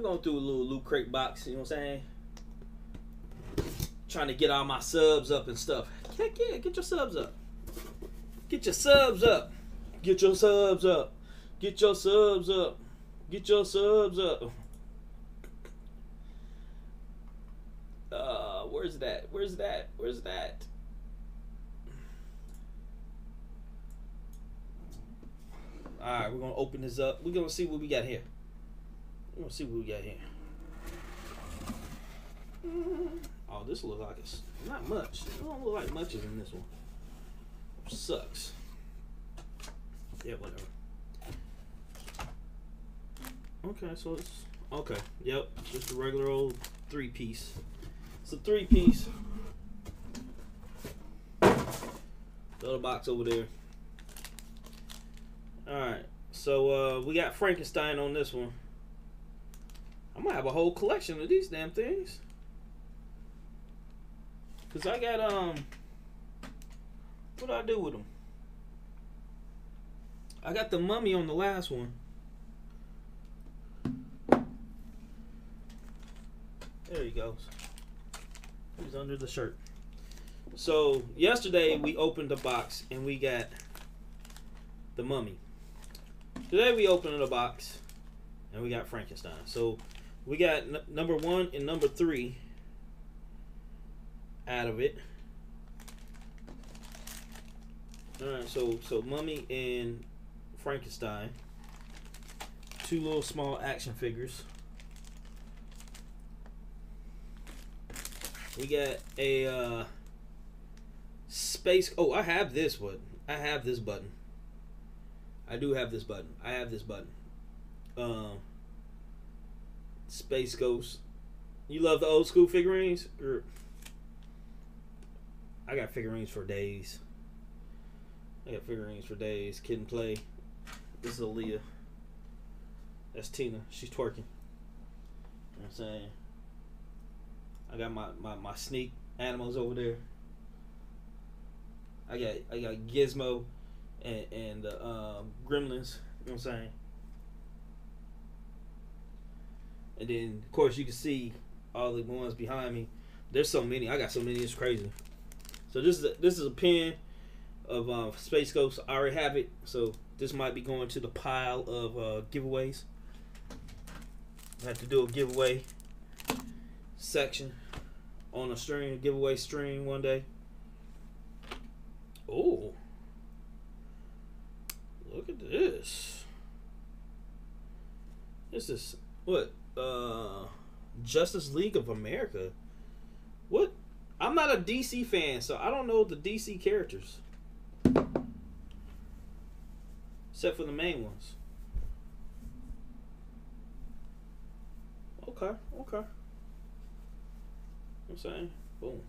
We're going through a little loot crate box, you know what I'm saying? Trying to get all my subs up and stuff. Heck yeah, get your subs up. Get your subs up. Get your subs up. Get your subs up. Get your subs up. Uh, where's that? Where's that? Where's that? All right, we're gonna open this up. We're gonna see what we got here. Gonna see what we got here. Oh, this looks like it's not much. It don't look like much is in this one. Sucks. Yeah, whatever. Okay, so it's okay. Yep, just a regular old three piece. It's a three piece. The box over there. Alright, so uh, we got Frankenstein on this one. I might have a whole collection of these damn things. Cause I got um what do I do with them? I got the mummy on the last one. There he goes. He's under the shirt. So yesterday we opened the box and we got the mummy. Today we opened the box and we got Frankenstein. So we got number one and number three out of it. All right, so so Mummy and Frankenstein, two little small action figures. We got a uh, space. Oh, I have this one. I have this button. I do have this button. I have this button. Um, Space Ghost. You love the old school figurines? Or I got figurines for days. I got figurines for days. Kid 'n Play. This is Aaliyah. That's Tina. She's twerking. You know I'm saying? I got my, my, my sneak animals over there. I got I got Gizmo and and the um, Gremlins. You know what I'm saying? And then of course you can see all the ones behind me. There's so many. I got so many. It's crazy. So this is a, this is a pin of uh, Space Ghost. I already have it. So this might be going to the pile of uh, giveaways. I have to do a giveaway section on a string, giveaway string one day. Oh, look at this. This is what uh Justice League of America. What? I'm not a DC fan, so I don't know the DC characters. Except for the main ones. Okay, okay. I'm saying, boom.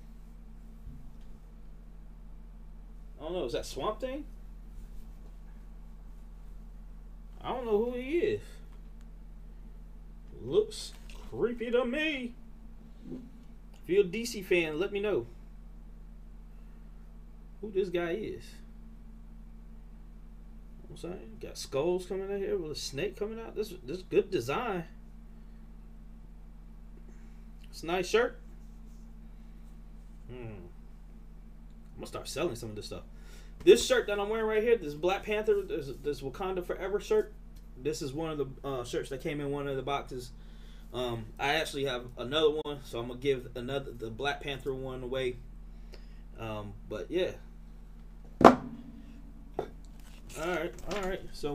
I don't know, is that Swamp Thing? I don't know who he is. Looks creepy to me. If you're a DC fan, let me know who this guy is. I'm saying, got skulls coming out here with a snake coming out. This this good design. It's a nice shirt. Hmm. I'm gonna start selling some of this stuff. This shirt that I'm wearing right here, this Black Panther, this, this Wakanda Forever shirt. This is one of the uh, shirts that came in one of the boxes. Um, I actually have another one, so I'm gonna give another the Black Panther one away. Um, but yeah. All right, all right. So